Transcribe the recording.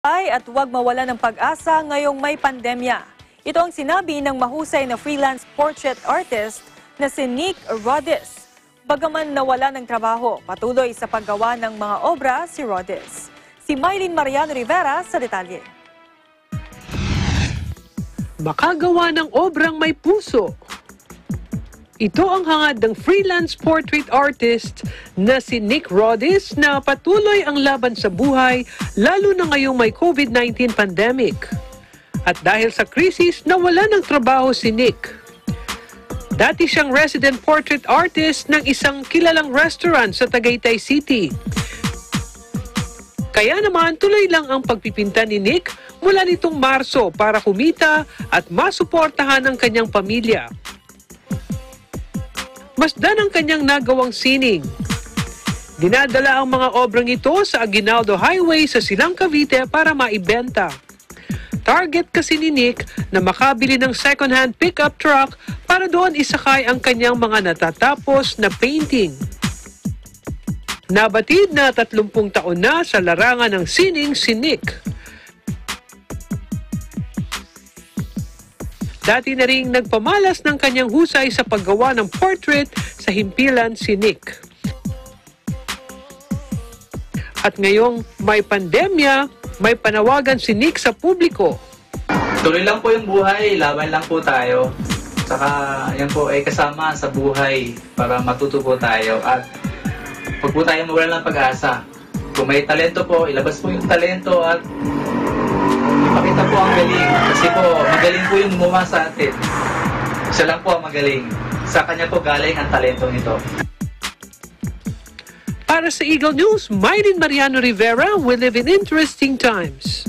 Ay at huwag mawala ng pag-asa ngayong may pandemya. Ito ang sinabi ng mahusay na freelance portrait artist na si Nick Rodis. Bagaman nawala ng trabaho, patuloy sa paggawa ng mga obra si Rodis. Si Mylene Mariano Rivera sa detalye. makagawa ng obrang may puso. Ito ang hangad ng freelance portrait artist na si Nick Rodis na patuloy ang laban sa buhay lalo na ngayong may COVID-19 pandemic. At dahil sa krisis, nawala ng trabaho si Nick. Dati siyang resident portrait artist ng isang kilalang restaurant sa Tagaytay City. Kaya naman tuloy lang ang pagpipinta ni Nick mula nitong Marso para kumita at masuportahan ang kanyang pamilya. Masdan ang kanyang nagawang sining. Dinadala ang mga obrang ito sa Aguinaldo Highway sa Silang Cavite para maibenta. Target kasi ni Nick na makabili ng second-hand pickup truck para doon isakay ang kanyang mga natatapos na painting. Nabatid na 30 taon na sa larangan ng sining si Nick. Dati na ring nagpamalas ng kanyang husay sa paggawa ng portrait sa himpilan si Nick. At ngayong may pandemya, may panawagan si Nick sa publiko. Tuloy lang po yung buhay, laban lang po tayo. Saka yan po ay kasama sa buhay para matuto po tayo at huwag po tayo mawala ng pag-asa. Kung may talento po, ilabas po yung talento at Kasi po, magaling po yung gumawa sa atin. Siya lang po ang magaling. Sa kanya po galing ang talento nito. Para sa Eagle News, Mylene Mariano Rivera, we live in interesting times.